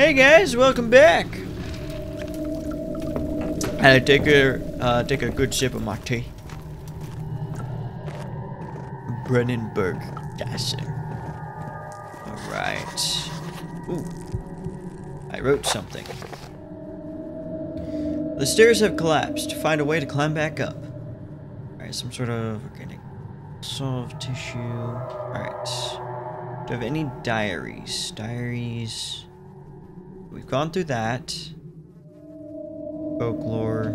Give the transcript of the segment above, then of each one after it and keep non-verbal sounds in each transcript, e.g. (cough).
Hey guys, welcome back. I take a uh, take a good sip of my tea. Brennenburg Gasse. All right. Ooh, I wrote something. The stairs have collapsed. Find a way to climb back up. Alright, some sort of organic soft tissue. Alright. Do I have any diaries? Diaries. We've gone through that. Folklore.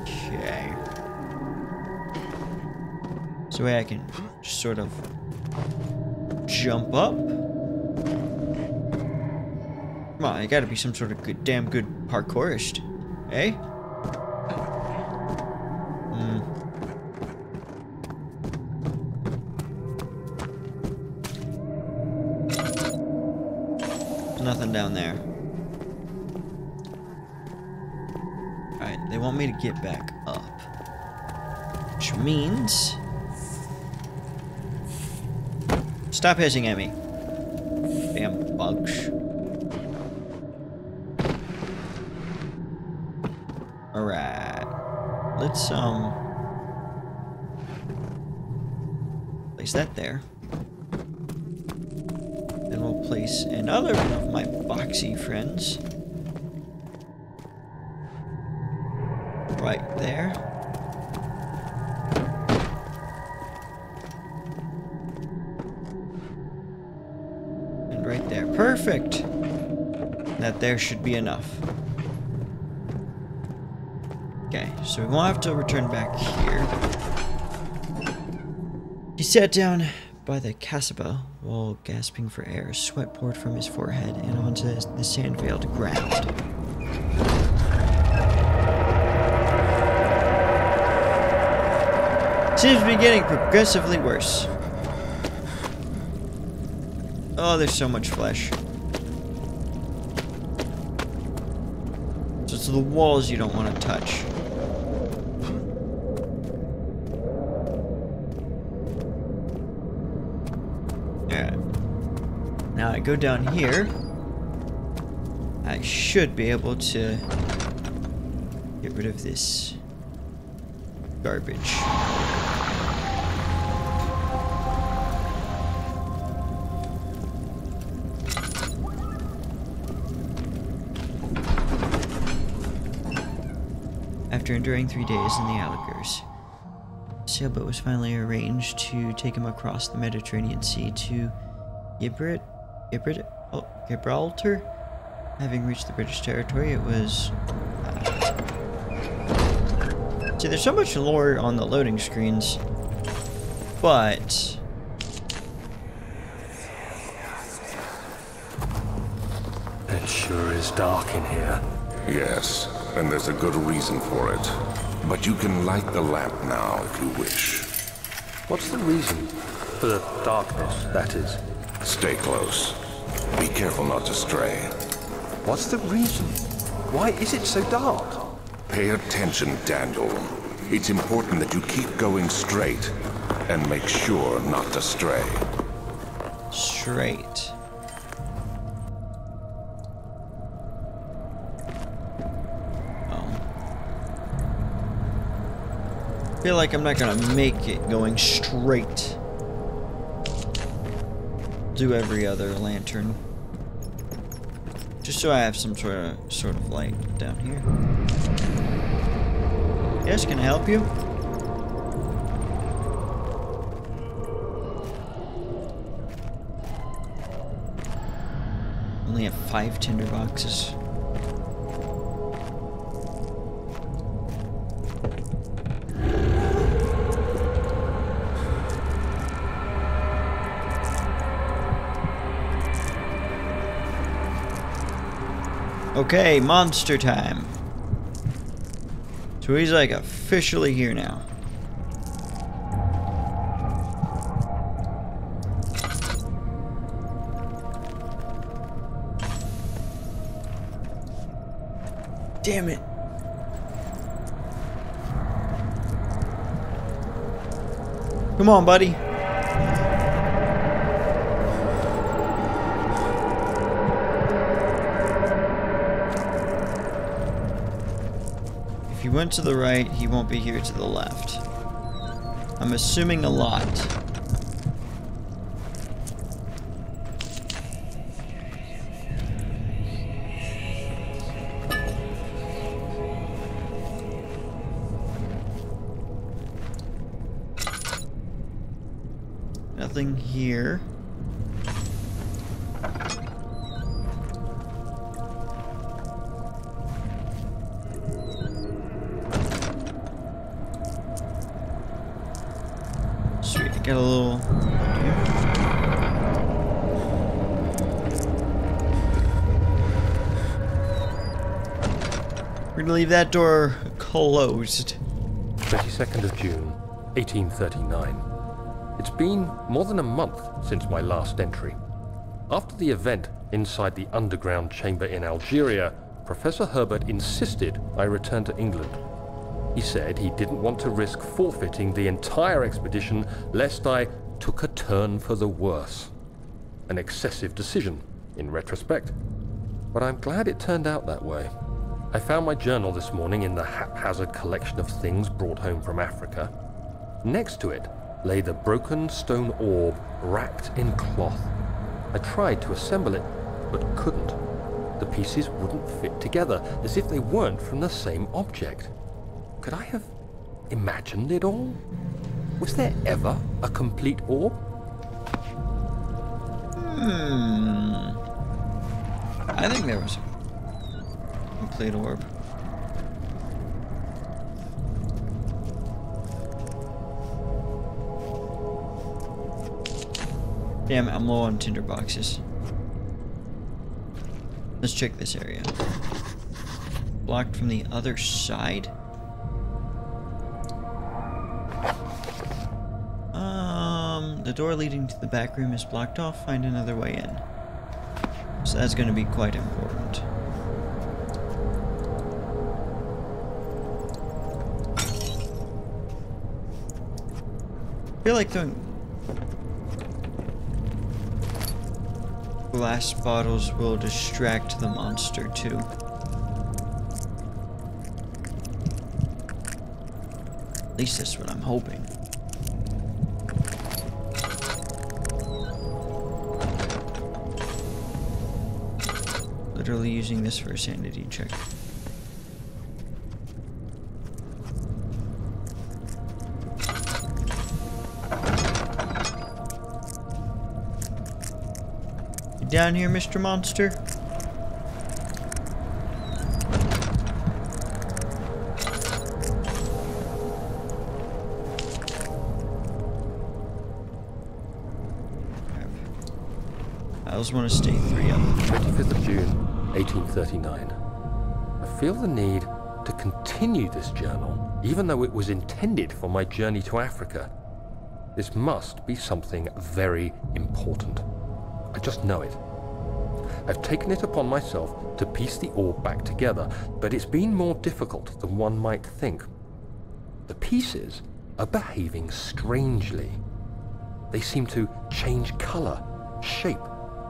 Okay. So way I can just sort of jump up. Come on, I gotta be some sort of good, damn good parkourist. Eh? Get back up. Which means... Stop hissing at me. Damn bugs. Alright. Let's, um... Place that there. Then we'll place another one of my boxy friends. Right there. And right there. Perfect! That there should be enough. Okay, so we won't have to return back here. He sat down by the Casbah while gasping for air. Sweat poured from his forehead and onto the sand-veiled ground. Seems to be getting progressively worse. Oh, there's so much flesh. So the walls you don't want to touch. Yeah. Now I go down here. I should be able to get rid of this garbage. After enduring three days in the Alligators, sailboat was finally arranged to take him across the Mediterranean Sea to Gibrit, Gibrit, oh, Gibraltar. Having reached the British territory, it was. Uh, see, there's so much lore on the loading screens, but It sure is dark in here. Yes, and there's a good reason for it. But you can light the lamp now if you wish. What's the reason? For the darkness, that is. Stay close. Be careful not to stray. What's the reason? Why is it so dark? Pay attention, Daniel. It's important that you keep going straight and make sure not to stray. straight. Feel like I'm not gonna make it going straight. Do every other lantern. Just so I have some sort of sort of light down here. Yes, can I help you? Only have five tinder boxes. Okay, monster time. So he's like officially here now. Damn it. Come on, buddy. Went to the right, he won't be here to the left. I'm assuming a lot. Nothing here. Got a little. We're gonna leave that door closed. 22nd of June, 1839. It's been more than a month since my last entry. After the event inside the underground chamber in Algeria, Professor Herbert insisted I return to England. He said he didn't want to risk forfeiting the entire expedition lest I took a turn for the worse. An excessive decision, in retrospect. But I'm glad it turned out that way. I found my journal this morning in the haphazard collection of things brought home from Africa. Next to it lay the broken stone orb wrapped in cloth. I tried to assemble it, but couldn't. The pieces wouldn't fit together, as if they weren't from the same object. Could I have imagined it all? Was there ever a complete orb? Hmm. I think there was a complete orb. Damn I'm low on tinder boxes. Let's check this area. Blocked from the other side? The door leading to the back room is blocked off. Find another way in. So that's going to be quite important. I feel like throwing glass bottles will distract the monster too. At least that's what I'm hoping. Literally using this for a sanity check. You down here, Mr. Monster? I just want to stay three them. 25th of June, 1839. I feel the need to continue this journal, even though it was intended for my journey to Africa. This must be something very important. I just know it. I've taken it upon myself to piece the orb back together, but it's been more difficult than one might think. The pieces are behaving strangely. They seem to change color, shape,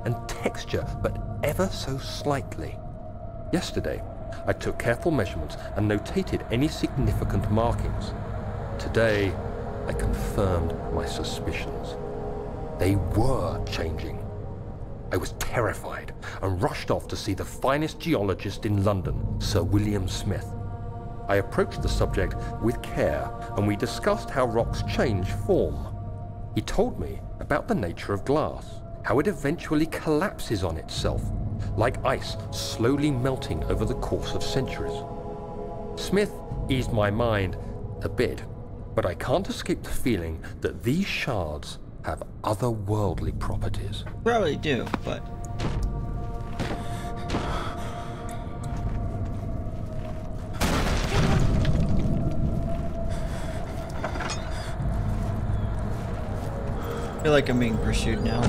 and texture, but ever so slightly. Yesterday, I took careful measurements and notated any significant markings. Today, I confirmed my suspicions. They were changing. I was terrified and rushed off to see the finest geologist in London, Sir William Smith. I approached the subject with care and we discussed how rocks change form. He told me about the nature of glass, how it eventually collapses on itself, like ice slowly melting over the course of centuries. Smith eased my mind a bit, but I can't escape the feeling that these shards have otherworldly properties. Probably do, but feel like I'm being pursued now. I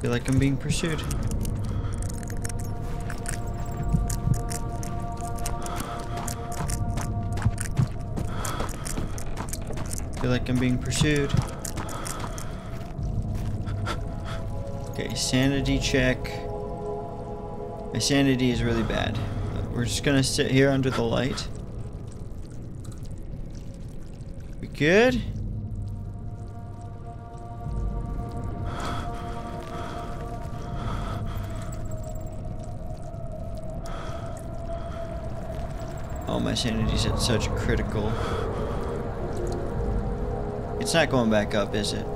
feel like I'm being pursued. I feel like I'm being pursued. Okay, sanity check. My sanity is really bad. We're just gonna sit here under the light. We good? Oh, my sanity's at such critical. It's not going back up, is it?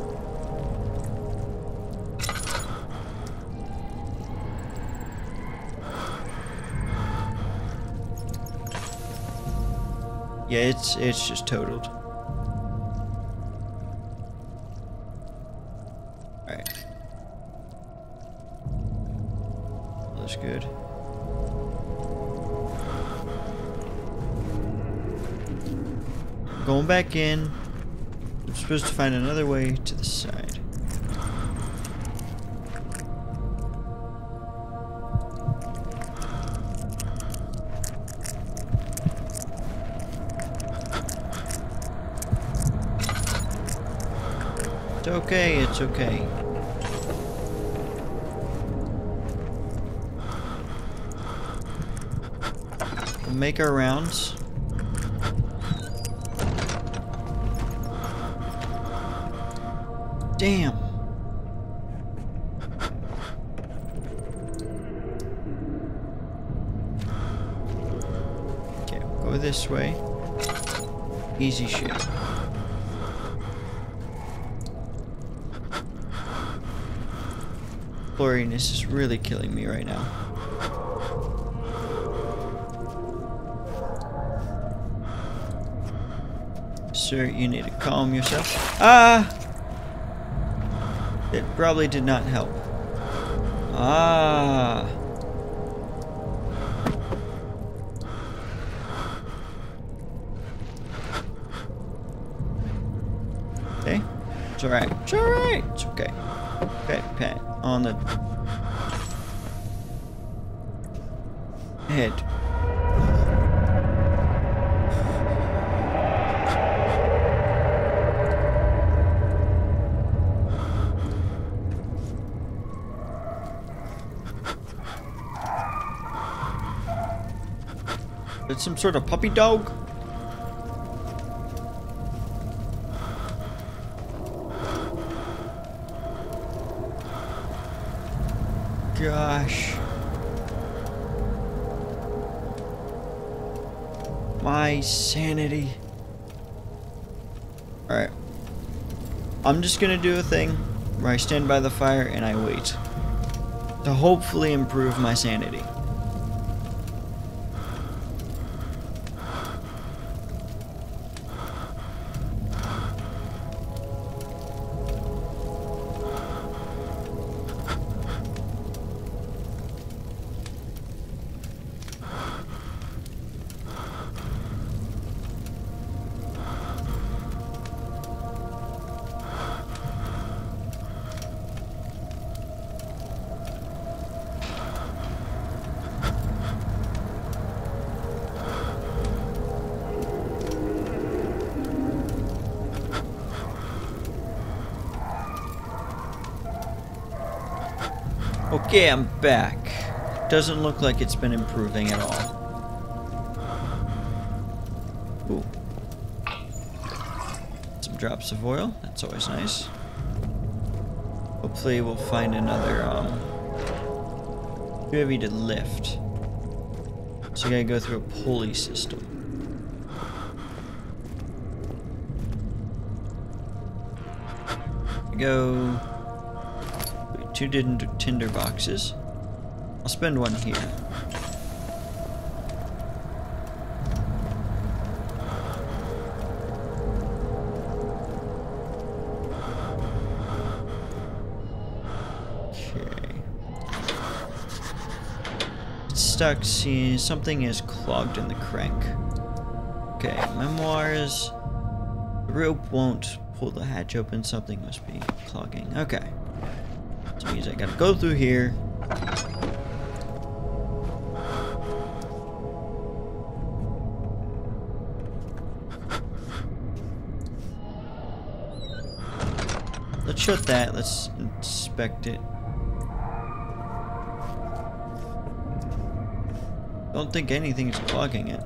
Yeah, it's it's just totaled. Alright. That's good. Going back in. I'm supposed to find another way to the side. Okay, it's okay. We'll make our rounds. Damn. Okay, go this way. Easy shit. Blurriness is really killing me right now. Sir, you need to calm yourself. Ah! It probably did not help. Ah. Okay. It's alright. It's alright. It's okay. Okay, pat on the head. It's some sort of puppy dog? Gosh. My sanity. Alright. I'm just gonna do a thing where I stand by the fire and I wait. To hopefully improve my sanity. Okay, I'm back. Doesn't look like it's been improving at all. Ooh. Some drops of oil. That's always nice. Hopefully we'll find another, um... Heavy to lift. So you gotta go through a pulley system. Go two tinder, tinder boxes. I'll spend one here. Stuck. See, something is clogged in the crank. Okay, memoirs. The rope won't pull the hatch open. Something must be clogging. Okay. Means I gotta go through here. let's shut that. Let's inspect it. Don't think anything is clogging it.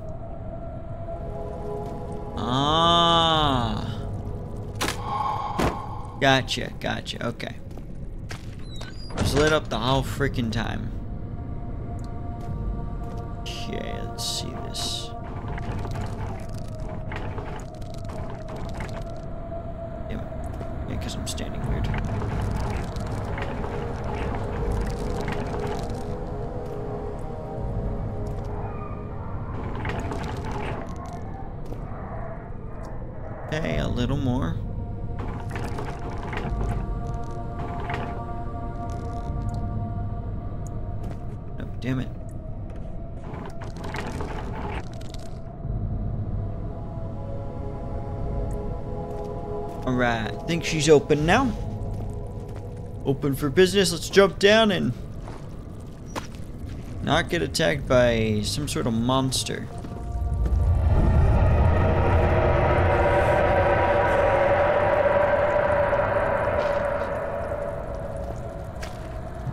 Ah. Gotcha, gotcha, okay. Lit up the whole freaking time. Okay, let's see think she's open now. Open for business, let's jump down and not get attacked by some sort of monster.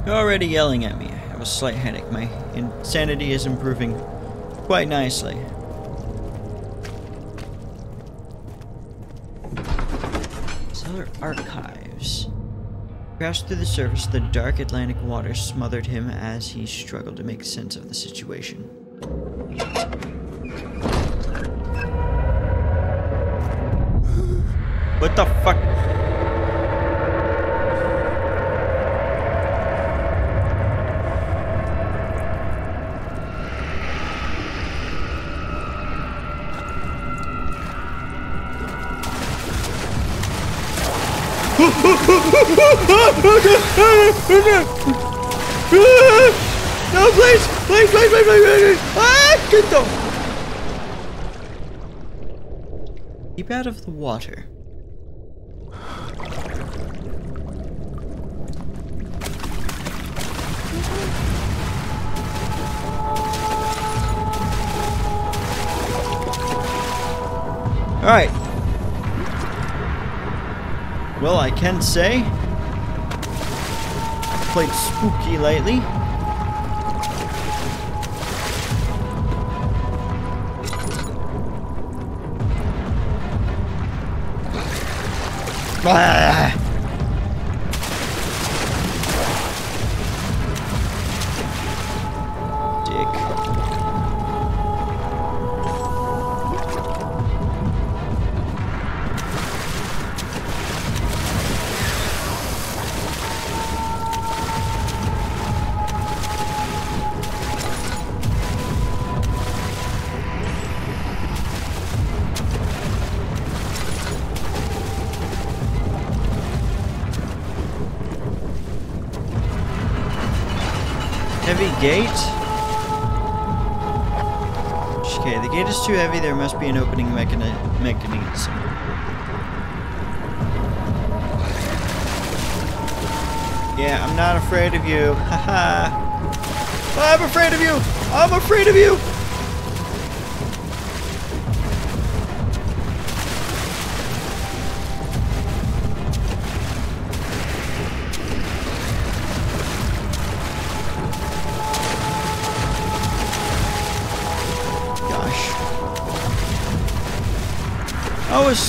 You're already yelling at me. I have a slight headache. My insanity is improving quite nicely. Archives. Crashed through the surface, the dark Atlantic waters smothered him as he struggled to make sense of the situation. No, please! Please, please, please, please, please! Ah, get them! Keep out of the water. Alright. Well, I can say, I've played Spooky lately. Ah! Mechanism. Yeah, I'm not afraid of you. Haha. (laughs) I'm afraid of you! I'm afraid of you!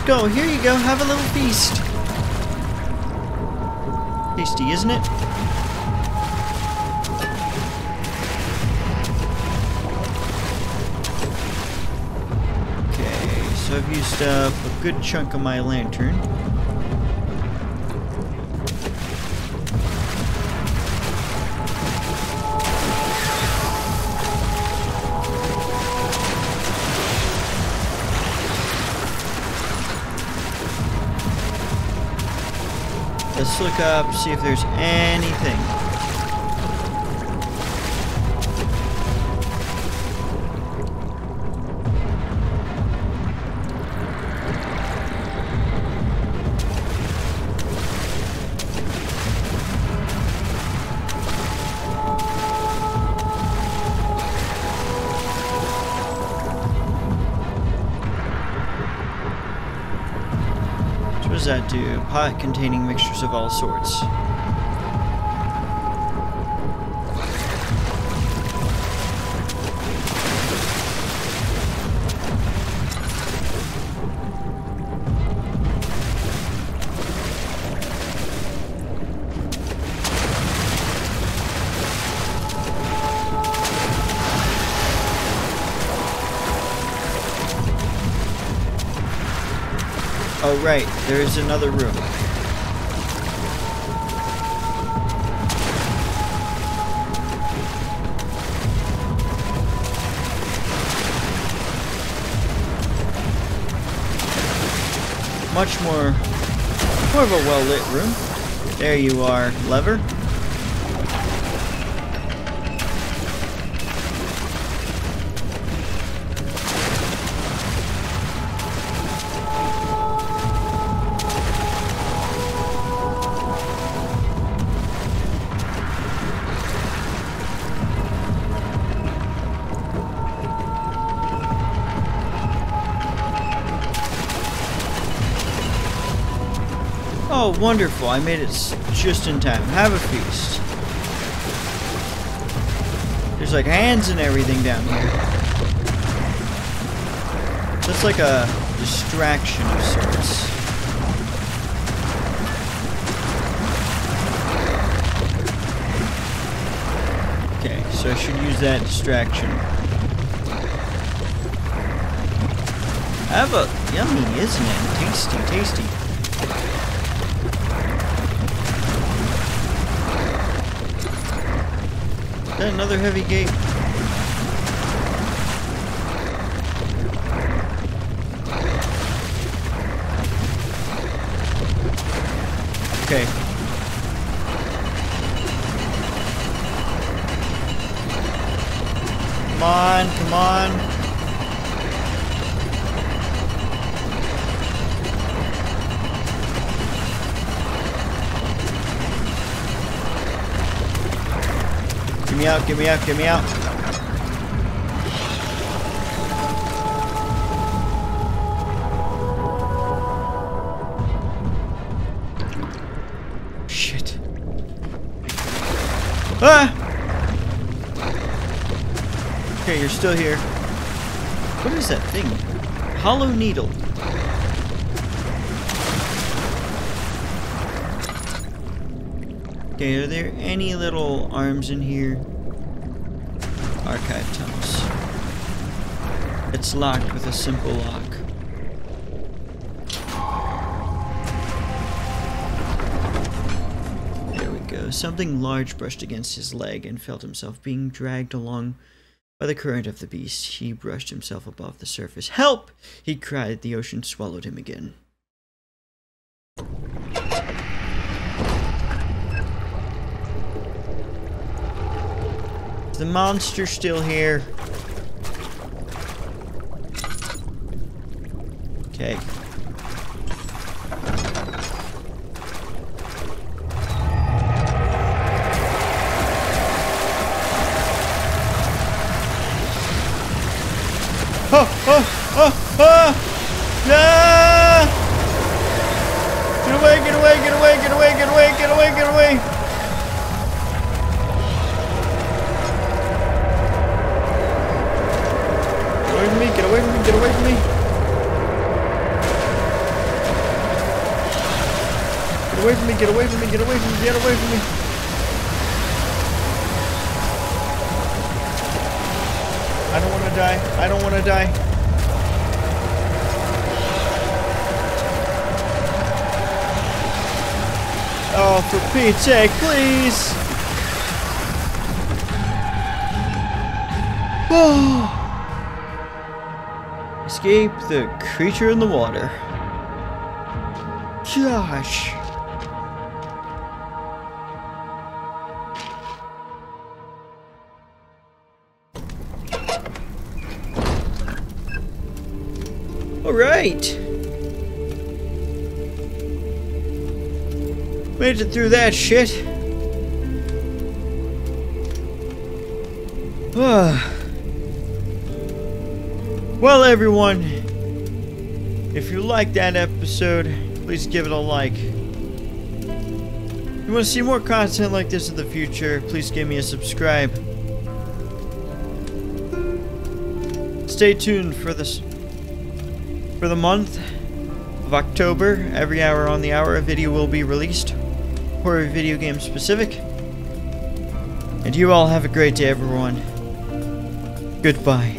Skull. Here you go. Have a little feast. Tasty, isn't it? Okay, so I've used up a good chunk of my lantern. Let's look up, see if there's anything. Pot containing mixtures of all sorts. Oh, right. There is another room. Much more, more of a well-lit room. There you are, lever. Wonderful. I made it just in time. Have a feast. There's like hands and everything down here. That's like a distraction of sorts. Okay, so I should use that distraction. Have a yummy, isn't it? Tasty, tasty. That another heavy gate? Out, get me out, get me out. Shit. Ah! Okay, you're still here. What is that thing? Hollow needle. Okay, are there any little arms in here? Archive tunnels. It's locked with a simple lock. There we go. Something large brushed against his leg and felt himself being dragged along by the current of the beast. He brushed himself above the surface. Help! He cried. The ocean swallowed him again. The monster still here? Okay. To die. I don't want to die. Oh, for Pete's sake, please! (sighs) Escape the creature in the water. Gosh. All right. Made it through that shit. Ah. well, everyone, if you liked that episode, please give it a like. If you want to see more content like this in the future, please give me a subscribe. Stay tuned for this for the month of October. Every hour on the hour, a video will be released, horror video game specific. And you all have a great day, everyone. Goodbye.